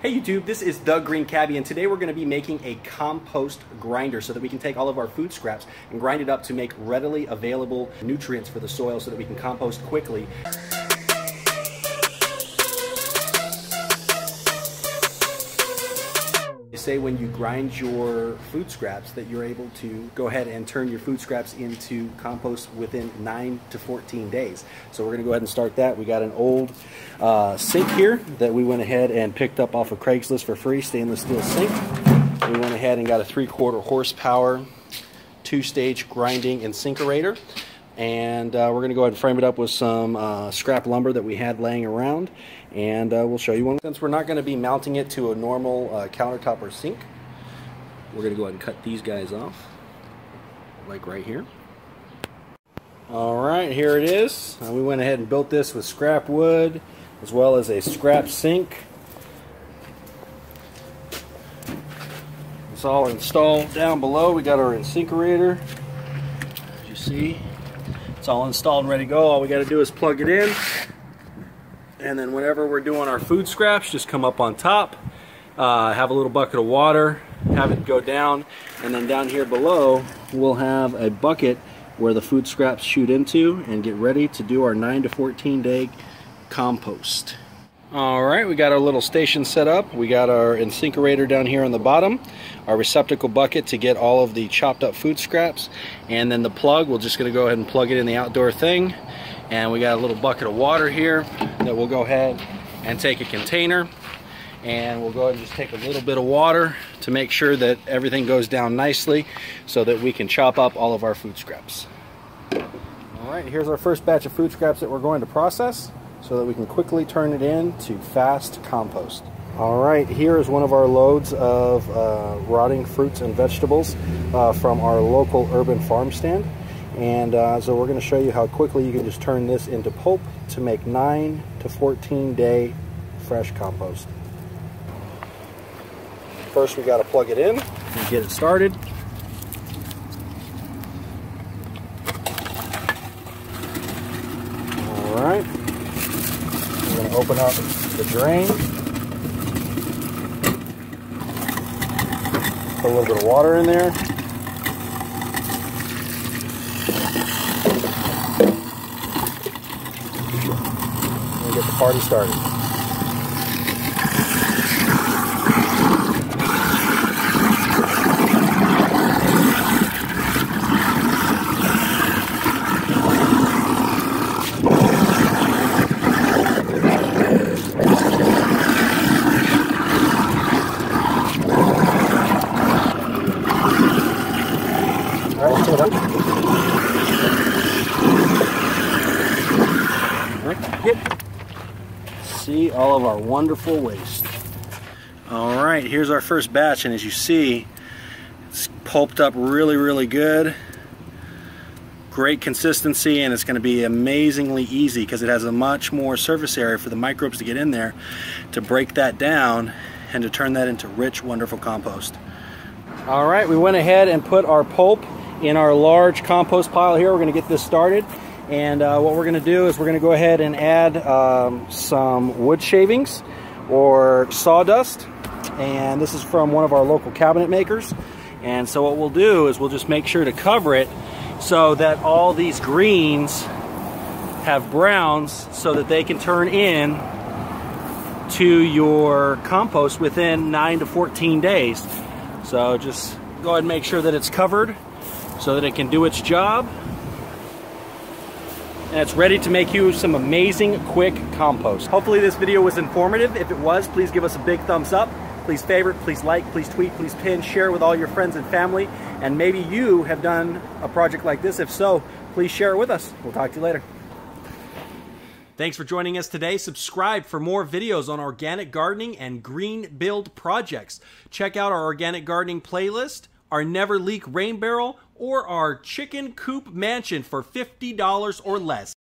Hey YouTube, this is Doug Green Cabby and today we're going to be making a compost grinder so that we can take all of our food scraps and grind it up to make readily available nutrients for the soil so that we can compost quickly. Say when you grind your food scraps that you're able to go ahead and turn your food scraps into compost within 9 to 14 days. So we're going to go ahead and start that. We got an old uh, sink here that we went ahead and picked up off of Craigslist for free, stainless steel sink. We went ahead and got a 3 quarter horsepower two-stage grinding InSinkErator and uh, we're going to go ahead and frame it up with some uh, scrap lumber that we had laying around and uh, we'll show you one. Since we're not going to be mounting it to a normal uh, countertop or sink, we're going to go ahead and cut these guys off, like right here. Alright, here it is. Uh, we went ahead and built this with scrap wood as well as a scrap sink. It's all installed down below. We got our InSinkErator, as you see. It's all installed and ready to go. All we got to do is plug it in. And then whenever we're doing our food scraps, just come up on top, uh, have a little bucket of water, have it go down, and then down here below, we'll have a bucket where the food scraps shoot into and get ready to do our 9 to 14 day compost. All right, we got our little station set up. We got our InSinkErator down here on the bottom, our receptacle bucket to get all of the chopped up food scraps, and then the plug, we're just gonna go ahead and plug it in the outdoor thing. And we got a little bucket of water here that we'll go ahead and take a container and we'll go ahead and just take a little bit of water to make sure that everything goes down nicely so that we can chop up all of our food scraps. All right, here's our first batch of food scraps that we're going to process so that we can quickly turn it into fast compost. All right, here is one of our loads of uh, rotting fruits and vegetables uh, from our local urban farm stand. And uh, so we're going to show you how quickly you can just turn this into pulp to make 9 to 14 day fresh compost. First we got to plug it in and get it started. All right going to open up the drain. Put a little bit of water in there. Get the party started. See all of our wonderful waste. All right, here's our first batch, and as you see, it's pulped up really, really good. Great consistency, and it's going to be amazingly easy because it has a much more surface area for the microbes to get in there to break that down and to turn that into rich, wonderful compost. All right, we went ahead and put our pulp in our large compost pile here. We're going to get this started. And uh, what we're going to do is we're going to go ahead and add um, some wood shavings or sawdust. And this is from one of our local cabinet makers. And so what we'll do is we'll just make sure to cover it so that all these greens have browns so that they can turn in to your compost within 9 to 14 days. So just go ahead and make sure that it's covered so that it can do its job. And it's ready to make you some amazing quick compost. Hopefully this video was informative. If it was, please give us a big thumbs up. Please favorite, please like, please tweet, please pin, share with all your friends and family. And maybe you have done a project like this. If so, please share it with us. We'll talk to you later. Thanks for joining us today. Subscribe for more videos on organic gardening and green build projects. Check out our organic gardening playlist our Never Leak Rain Barrel, or our Chicken Coop Mansion for $50 or less.